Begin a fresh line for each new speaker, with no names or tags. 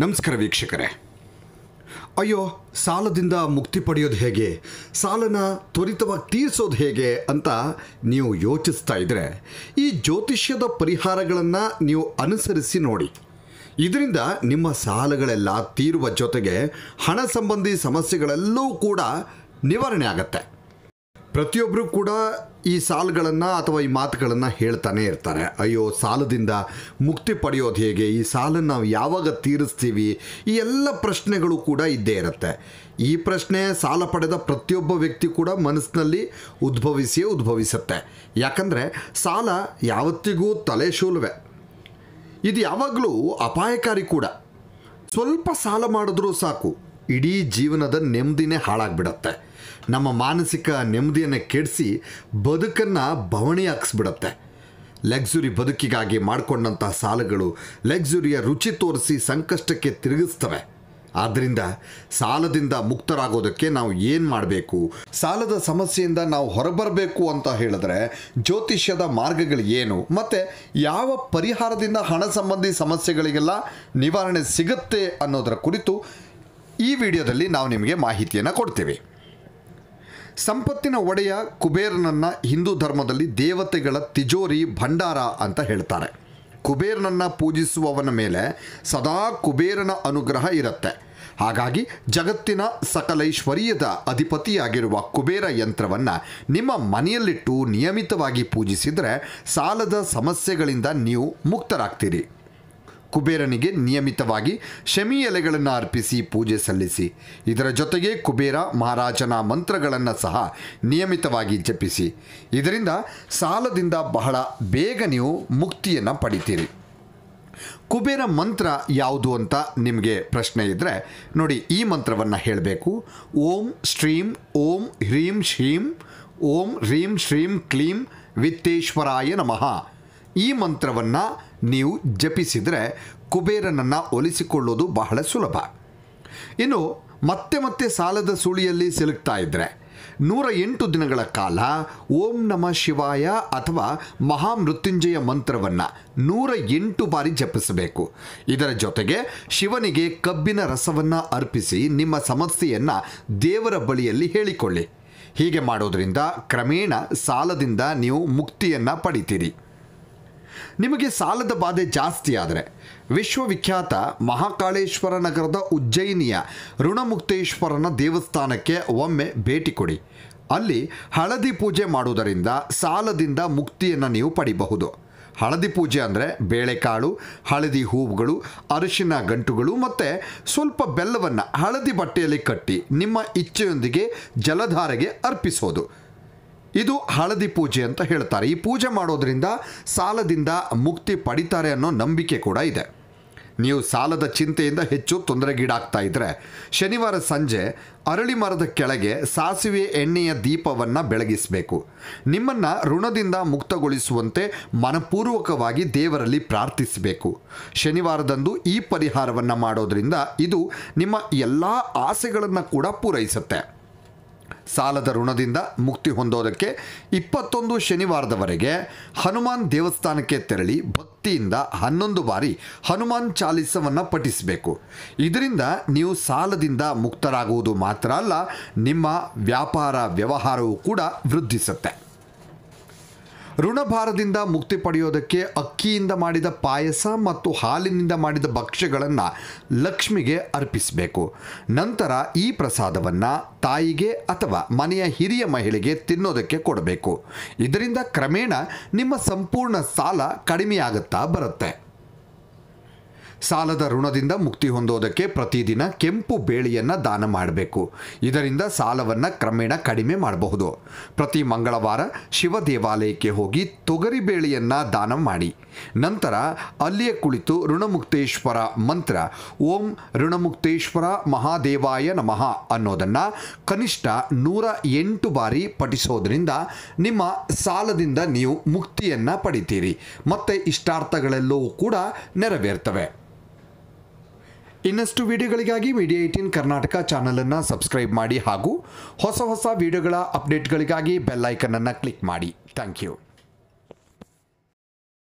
ನಮಸ್ಕಾರ ವೀಕ್ಷಕರೇ. ಅಯ್ಯೋ, ಸಾಲದಿಂದ ಮುಕ್ತಿ ಪಡೆಯೋದು ಹೇಗೆ? ಸಾಲನ ತ್ವರಿತವಾಗಿ ತೀರಿಸೋದು ಹೇಗೆ ಅಂತ ನೀವು ಯೋಚಿಸ್ತಾ ಇದ್ದರೆ ಈ ಜ್ಯೋತಿಷ್ಯದ ಪರಿಹಾರಗಳನ್ನು ನೀವು ಅನುಸರಿಸಿ ನೋಡಿ. ಇದರಿಂದ ನಿಮ್ಮ ಸಾಲಗಳೆಲ್ಲ ತೀರುವ ಜೊತೆಗೆ ಹಣ ಸಂಬಂಧಿ ಸಮಸ್ಯೆಗಳೆಲ್ಲವೂ ಕೂಡ ನಿವಾರಣೆ ಆಗತ್ತೆ. ಪ್ರತಿಯೊಬ್ಬರೂ ಕೂಡ ಈ ಸಾಲುಗಳನ್ನು ಅಥವಾ ಈ ಮಾತುಗಳನ್ನು ಹೇಳ್ತಾನೆ ಇರ್ತಾರೆ. ಅಯ್ಯೋ, ಸಾಲದಿಂದ ಮುಕ್ತಿ ಪಡೆಯೋದು ಹೇಗೆ? ಈ ಸಾಲನ್ನು ನಾವು ಯಾವಾಗ ತೀರಿಸ್ತೀವಿ? ಈ ಎಲ್ಲ ಪ್ರಶ್ನೆಗಳು ಕೂಡ ಇದ್ದೇ ಇರುತ್ತೆ. ಈ ಪ್ರಶ್ನೆ ಸಾಲ ಪಡೆದ ಪ್ರತಿಯೊಬ್ಬ ವ್ಯಕ್ತಿ ಕೂಡ ಮನಸ್ಸಿನಲ್ಲಿ ಉದ್ಭವಿಸಿಯೇ ಉದ್ಭವಿಸುತ್ತೆ. ಯಾಕಂದರೆ ಸಾಲ ಯಾವತ್ತಿಗೂ ತಲೆ ಶೂಲ್ವೆ. ಇದು ಯಾವಾಗಲೂ ಅಪಾಯಕಾರಿ ಕೂಡ. ಸ್ವಲ್ಪ ಸಾಲ ಮಾಡಿದ್ರೂ ಸಾಕು. ಇಡೀ ಜೀವನದ ನೆಮ್ಮದಿನೇ ಹಾಳಾಗ್ಬಿಡತ್ತೆ. ನಮ್ಮ ಮಾನಸಿಕ ನೆಮ್ಮದಿಯನ್ನು ಕೆಡಿಸಿ ಬದುಕನ್ನು ಬವಣೆ ಹಾಕ್ಸ್ಬಿಡತ್ತೆ. ಲಕ್ಸುರಿ ಬದುಕಿಗಾಗಿ ಮಾಡಿಕೊಂಡಂತಹ ಸಾಲಗಳು ಲಕ್ಸುರಿಯ ರುಚಿ ತೋರಿಸಿ ಸಂಕಷ್ಟಕ್ಕೆ ತಿರುಗಿಸ್ತವೆ. ಆದ್ದರಿಂದ ಸಾಲದಿಂದ ಮುಕ್ತರಾಗೋದಕ್ಕೆ ನಾವು ಏನು ಮಾಡಬೇಕು? ಸಾಲದ ಸಮಸ್ಯೆಯಿಂದ ನಾವು ಹೊರಬರಬೇಕು ಅಂತ ಹೇಳಿದ್ರೆ ಜ್ಯೋತಿಷ್ಯದ ಮಾರ್ಗಗಳು ಏನು? ಮತ್ತು ಯಾವ ಪರಿಹಾರದಿಂದ ಹಣ ಸಂಬಂಧಿ ಸಮಸ್ಯೆಗಳಿಗೆಲ್ಲ ನಿವಾರಣೆ ಸಿಗುತ್ತೆ ಅನ್ನೋದರ ಕುರಿತು ಈ ವಿಡಿಯೋದಲ್ಲಿ ನಾವು ನಿಮಗೆ ಮಾಹಿತಿಯನ್ನು ಕೊಡ್ತೀವಿ. ಸಂಪತ್ತಿನ ಒಡೆಯ ಕುಬೇರನನ್ನು ಹಿಂದೂ ಧರ್ಮದಲ್ಲಿ ದೇವತೆಗಳ ತಿಜೋರಿ ಭಂಡಾರ ಅಂತ ಹೇಳ್ತಾರೆ. ಕುಬೇರನನ್ನು ಪೂಜಿಸುವವನ ಮೇಲೆ ಸದಾ ಕುಬೇರನ ಅನುಗ್ರಹ ಇರುತ್ತೆ. ಹಾಗಾಗಿ ಜಗತ್ತಿನ ಸಕಲೈಶ್ವರ್ಯದ ಅಧಿಪತಿಯಾಗಿರುವ ಕುಬೇರ ಯಂತ್ರವನ್ನು ನಿಮ್ಮ ಮನೆಯಲ್ಲಿಟ್ಟು ನಿಯಮಿತವಾಗಿ ಪೂಜಿಸಿದರೆ ಸಾಲದ ಸಮಸ್ಯೆಗಳಿಂದ ನೀವು ಮುಕ್ತರಾಗ್ತೀರಿ. ಕುಬೇರನಿಗೆ ನಿಯಮಿತವಾಗಿ ಶಮಿ ಎಲೆಗಳನ್ನು ಅರ್ಪಿಸಿ ಪೂಜೆ ಸಲ್ಲಿಸಿ. ಇದರ ಜೊತೆಗೆ ಕುಬೇರ, ಮಹಾರಾಜನ ಮಂತ್ರಗಳನ್ನು ಸಹ ನಿಯಮಿತವಾಗಿ ಜಪಿಸಿ. ಇದರಿಂದ ಸಾಲದಿಂದ ಬಹಳ ಬೇಗ ನೀವು ಮುಕ್ತಿಯನ್ನು ಪಡಿತೀರಿ. ಕುಬೇರ ಮಂತ್ರ ಯಾವುದು ಅಂತ ನಿಮಗೆ ಪ್ರಶ್ನೆ ಇದ್ದರೆ ನೋಡಿ ಈ ಮಂತ್ರವನ್ನು ಹೇಳಬೇಕು. ಓಂ ಶ್ರೀಂ, ಓಂ ಹ್ರೀಂ ಶ್ರೀಂ, ಓಂ ಹ್ರೀಂ ಶ್ರೀಂ ಕ್ಲೀಂ ವಿತ್ತೇಶ್ವರಾಯ ನಮಃ. ಈ ಮಂತ್ರವನ್ನು ನೀವು ಜಪಿಸಿದರೆ ಕುಬೇರನನ್ನು ಒಲಿಸಿಕೊಳ್ಳೋದು ಬಹಳ ಸುಲಭ. ಇನ್ನು ಮತ್ತೆ ಮತ್ತೆ ಸಾಲದ ಸುಳಿಯಲ್ಲಿ ಸಿಲುಕ್ತಾ ಇದ್ದರೆ ನೂರ ಎಂಟು ದಿನಗಳ ಕಾಲ ಓಂ ನಮ ಶಿವಾಯ ಅಥವಾ ಮಹಾಮೃತ್ಯುಂಜಯ ಮಂತ್ರವನ್ನು ನೂರ ಎಂಟು ಬಾರಿ ಜಪಿಸಬೇಕು. ಇದರ ಜೊತೆಗೆ ಶಿವನಿಗೆ ಕಬ್ಬಿನ ರಸವನ್ನು ಅರ್ಪಿಸಿ ನಿಮ್ಮ ಸಮಸ್ಯೆಯನ್ನು ದೇವರ ಬಳಿಯಲ್ಲಿ ಹೇಳಿಕೊಳ್ಳಿ. ಹೀಗೆ ಮಾಡೋದರಿಂದ ಕ್ರಮೇಣ ಸಾಲದಿಂದ ನೀವು ಮುಕ್ತಿಯನ್ನು ಪಡಿತೀರಿ. ನಿಮಗೆ ಸಾಲದ ಬಾಧೆ ಜಾಸ್ತಿ ಆದರೆ ವಿಶ್ವವಿಖ್ಯಾತ ಮಹಾಕಾಳೇಶ್ವರ ನಗರದ ಉಜ್ಜಯಿನಿಯ ಋಣಮುಕ್ತೇಶ್ವರನ ದೇವಸ್ಥಾನಕ್ಕೆ ಒಮ್ಮೆ ಭೇಟಿ ಕೊಡಿ. ಅಲ್ಲಿ ಹಳದಿ ಪೂಜೆ ಮಾಡುವುದರಿಂದ ಸಾಲದಿಂದ ಮುಕ್ತಿಯನ್ನು ನೀವು ಪಡಿಬಹುದು. ಹಳದಿ ಪೂಜೆ ಅಂದರೆ ಬೇಳೆಕಾಳು, ಹಳದಿ ಹೂವುಗಳು, ಅರಿಶಿನ ಗಂಟುಗಳು ಮತ್ತು ಸ್ವಲ್ಪ ಬೆಲ್ಲವನ್ನು ಹಳದಿ ಬಟ್ಟೆಯಲ್ಲಿ ಕಟ್ಟಿ ನಿಮ್ಮ ಇಚ್ಛೆಯೊಂದಿಗೆ ಜಲಧಾರೆಗೆ ಅರ್ಪಿಸೋದು. ಇದು ಹಳದಿ ಪೂಜೆ ಅಂತ ಹೇಳ್ತಾರೆ. ಈ ಪೂಜೆ ಮಾಡೋದ್ರಿಂದ ಸಾಲದಿಂದ ಮುಕ್ತಿ ಪಡಿತಾರೆ ಅನ್ನೋ ನಂಬಿಕೆ ಕೂಡ ಇದೆ. ನೀವು ಸಾಲದ ಚಿಂತೆಯಿಂದ ಹೆಚ್ಚು ತೊಂದರೆಗೀಡಾಗ್ತಾ ಇದ್ದರೆ ಶನಿವಾರ ಸಂಜೆ ಅರಳಿ ಮರದ ಕೆಳಗೆ ಸಾಸಿವೆ ಎಣ್ಣೆಯ ದೀಪವನ್ನು ಬೆಳಗಿಸಬೇಕು. ನಿಮ್ಮನ್ನು ಋಣದಿಂದ ಮುಕ್ತಗೊಳಿಸುವಂತೆ ಮನಪೂರ್ವಕವಾಗಿ ದೇವರಲ್ಲಿ ಪ್ರಾರ್ಥಿಸಬೇಕು. ಶನಿವಾರದಂದು ಈ ಪರಿಹಾರವನ್ನು ಮಾಡೋದ್ರಿಂದ ಇದು ನಿಮ್ಮ ಎಲ್ಲ ಆಸೆಗಳನ್ನು ಕೂಡ ಪೂರೈಸುತ್ತೆ. ಸಾಲದ ಋಣದಿಂದ ಮುಕ್ತಿ ಹೊಂದೋದಕ್ಕೆ ಇಪ್ಪತ್ತೊಂದು ಶನಿವಾರದವರೆಗೆ ಹನುಮಾನ್ ದೇವಸ್ಥಾನಕ್ಕೆ ತೆರಳಿ ಭಕ್ತಿಯಿಂದ ಹನ್ನೊಂದು ಬಾರಿ ಹನುಮಾನ್ ಚಾಲಿಸವನ್ನು ಪಠಿಸಬೇಕು. ಇದರಿಂದ ನೀವು ಸಾಲದಿಂದ ಮುಕ್ತರಾಗುವುದು ಮಾತ್ರ ಅಲ್ಲ, ನಿಮ್ಮ ವ್ಯಾಪಾರ ವ್ಯವಹಾರವೂ ಕೂಡ ವೃದ್ಧಿಸುತ್ತೆ. ಋಣಭಾರದಿಂದ ಮುಕ್ತಿ ಪಡೆಯೋದಕ್ಕೆ ಅಕ್ಕಿಯಿಂದ ಮಾಡಿದ ಪಾಯಸ ಮತ್ತು ಹಾಲಿನಿಂದ ಮಾಡಿದ ಭಕ್ಷ್ಯಗಳನ್ನು ಲಕ್ಷ್ಮಿಗೆ ಅರ್ಪಿಸಬೇಕು. ನಂತರ ಈ ಪ್ರಸಾದವನ್ನು ತಾಯಿಗೆ ಅಥವಾ ಮನೆಯ ಹಿರಿಯ ಮಹಿಳೆಗೆ ತಿನ್ನೋದಕ್ಕೆ ಕೊಡಬೇಕು. ಇದರಿಂದ ಕ್ರಮೇಣ ನಿಮ್ಮ ಸಂಪೂರ್ಣ ಸಾಲ ಕಡಿಮೆಯಾಗುತ್ತಾ ಬರುತ್ತೆ. ಸಾಲದ ಋಣದಿಂದ ಮುಕ್ತಿ ಹೊಂದೋದಕ್ಕೆ ಪ್ರತಿದಿನ ಕೆಂಪು ಬೇಳೆಯನ್ನು ದಾನ ಮಾಡಬೇಕು. ಇದರಿಂದ ಸಾಲವನ್ನು ಕ್ರಮೇಣ ಕಡಿಮೆ ಮಾಡಬಹುದು. ಪ್ರತಿ ಮಂಗಳವಾರ ಶಿವ ದೇವಾಲಯಕ್ಕೆ ಹೋಗಿ ತೊಗರಿ ಬೇಳೆಯನ್ನು ದಾನ ಮಾಡಿ. ನಂತರ ಅಲ್ಲಿಯೇ ಕುಳಿತು ಋಣಮುಕ್ತೇಶ್ವರ ಮಂತ್ರ, ಓಂ ಋಣಮುಕ್ತೇಶ್ವರ ಮಹಾದೇವಾಯ ನಮಃ ಅನ್ನೋದನ್ನು ಕನಿಷ್ಠ ನೂರ ಎಂಟು ಬಾರಿ ಪಠಿಸೋದ್ರಿಂದ ನಿಮ್ಮ ಸಾಲದಿಂದ ನೀವು ಮುಕ್ತಿಯನ್ನು ಪಡಿತೀರಿ. ಮತ್ತು ಇಷ್ಟಾರ್ಥಗಳೆಲ್ಲವೂ ಕೂಡ ನೆರವೇರ್ತವೆ. ಇನ್ನಷ್ಟು ವಿಡಿಯೋಗಳಿಗಾಗಿ ಮೀಡಿಯಾ ಏಯ್ಟೀನ್ ಕರ್ನಾಟಕ ಚಾನಲನ್ನು ಸಬ್ಸ್ಕ್ರೈಬ್ ಮಾಡಿ ಹಾಗೂ ಹೊಸ ಹೊಸ ವಿಡಿಯೋಗಳ ಅಪ್ಡೇಟ್ಗಳಿಗಾಗಿ ಬೆಲ್ ಐಕನನ್ನು ಕ್ಲಿಕ್ ಮಾಡಿ. Thank you.